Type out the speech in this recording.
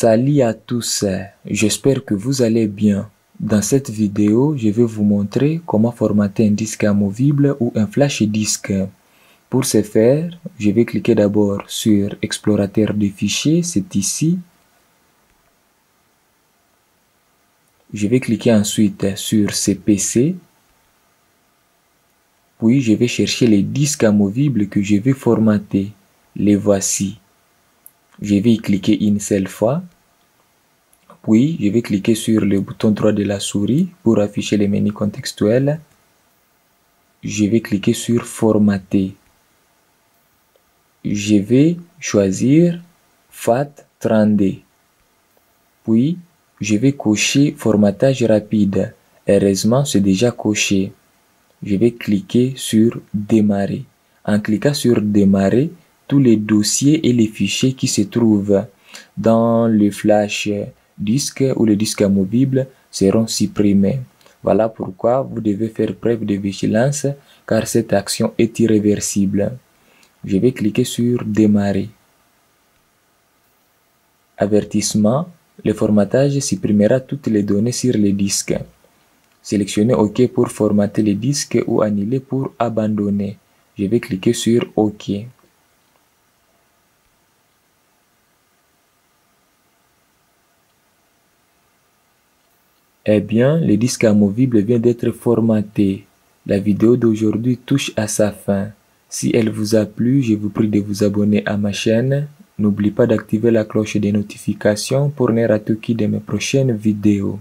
Salut à tous, j'espère que vous allez bien. Dans cette vidéo, je vais vous montrer comment formater un disque amovible ou un flash disque. Pour ce faire, je vais cliquer d'abord sur explorateur de fichiers, c'est ici. Je vais cliquer ensuite sur CPC. Puis je vais chercher les disques amovibles que je vais formater. Les voici. Je vais y cliquer une seule fois. Puis, je vais cliquer sur le bouton droit de la souris pour afficher les menus contextuels. Je vais cliquer sur Formater. Je vais choisir FAT32. Puis, je vais cocher Formatage rapide. Heureusement, c'est déjà coché. Je vais cliquer sur Démarrer. En cliquant sur Démarrer, tous les dossiers et les fichiers qui se trouvent dans le flash disque ou le disque amovible seront supprimés. Voilà pourquoi vous devez faire preuve de vigilance car cette action est irréversible. Je vais cliquer sur Démarrer. Avertissement, le formatage supprimera toutes les données sur le disque. Sélectionnez OK pour formater le disque ou annuler pour abandonner. Je vais cliquer sur OK. Eh bien, le disque amovible vient d'être formaté. La vidéo d'aujourd'hui touche à sa fin. Si elle vous a plu, je vous prie de vous abonner à ma chaîne. N'oubliez pas d'activer la cloche des notifications pour ne rater aucune de mes prochaines vidéos.